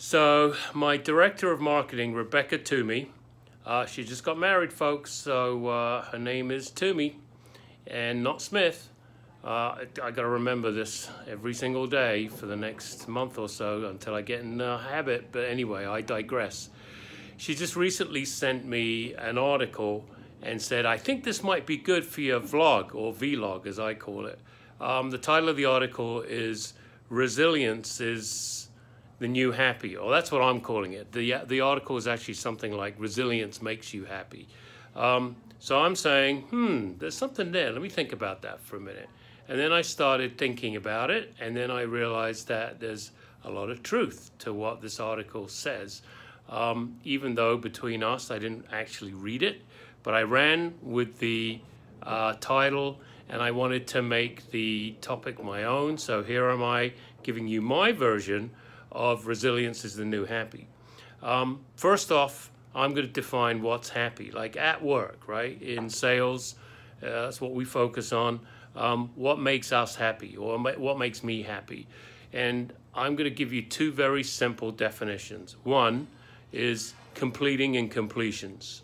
So my director of marketing, Rebecca Toomey, uh, she just got married, folks. So uh, her name is Toomey, and not Smith. Uh, I, I got to remember this every single day for the next month or so until I get in the habit. But anyway, I digress. She just recently sent me an article and said, I think this might be good for your vlog or vlog, as I call it. Um, the title of the article is Resilience is the new happy, or that's what I'm calling it. The, the article is actually something like resilience makes you happy. Um, so I'm saying, hmm, there's something there. Let me think about that for a minute. And then I started thinking about it, and then I realized that there's a lot of truth to what this article says. Um, even though between us, I didn't actually read it, but I ran with the uh, title and I wanted to make the topic my own. So here am I giving you my version of resilience is the new happy. Um, first off, I'm going to define what's happy, like at work, right? In sales, uh, that's what we focus on. Um, what makes us happy or what makes me happy? And I'm going to give you two very simple definitions. One is completing incompletions.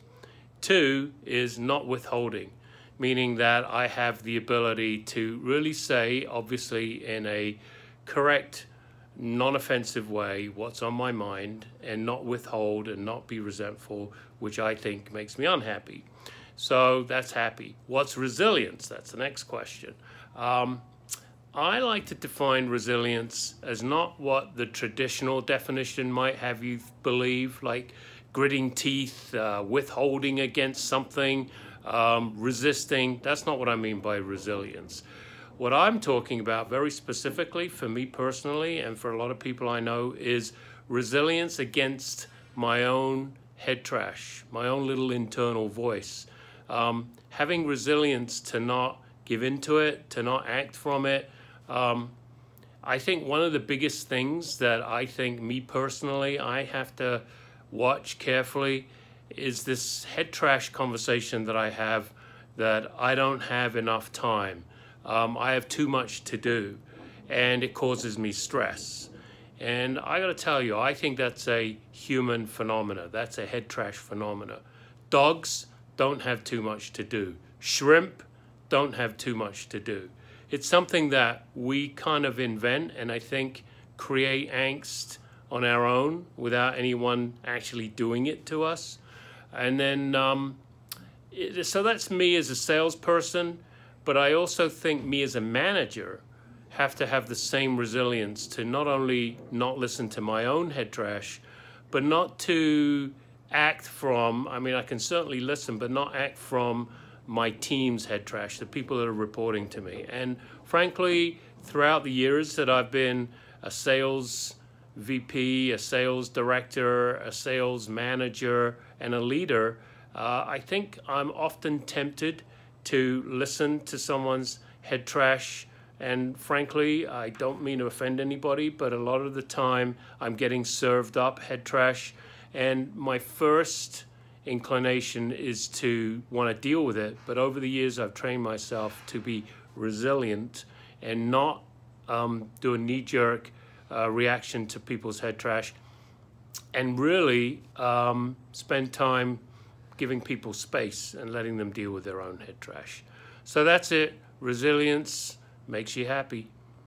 Two is not withholding, meaning that I have the ability to really say, obviously in a correct non-offensive way what's on my mind and not withhold and not be resentful, which I think makes me unhappy. So that's happy. What's resilience? That's the next question. Um, I like to define resilience as not what the traditional definition might have you believe, like gritting teeth, uh, withholding against something, um, resisting. That's not what I mean by resilience. What I'm talking about very specifically for me personally and for a lot of people I know is resilience against my own head trash, my own little internal voice. Um, having resilience to not give into it, to not act from it. Um, I think one of the biggest things that I think me personally I have to watch carefully is this head trash conversation that I have that I don't have enough time um, I have too much to do and it causes me stress. And I got to tell you, I think that's a human phenomena. That's a head trash phenomena. Dogs don't have too much to do. Shrimp don't have too much to do. It's something that we kind of invent and I think create angst on our own without anyone actually doing it to us. And then, um, so that's me as a salesperson. But I also think me as a manager have to have the same resilience to not only not listen to my own head trash, but not to act from, I mean, I can certainly listen, but not act from my team's head trash, the people that are reporting to me. And frankly, throughout the years that I've been a sales VP, a sales director, a sales manager, and a leader, uh, I think I'm often tempted to listen to someone's head trash. And frankly, I don't mean to offend anybody, but a lot of the time I'm getting served up head trash. And my first inclination is to want to deal with it. But over the years, I've trained myself to be resilient and not um, do a knee jerk uh, reaction to people's head trash and really um, spend time giving people space and letting them deal with their own head trash. So that's it. Resilience makes you happy.